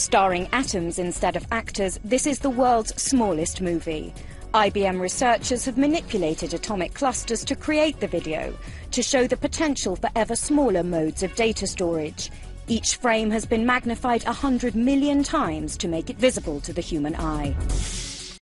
Starring atoms instead of actors, this is the world's smallest movie. IBM researchers have manipulated atomic clusters to create the video, to show the potential for ever smaller modes of data storage. Each frame has been magnified 100 million times to make it visible to the human eye.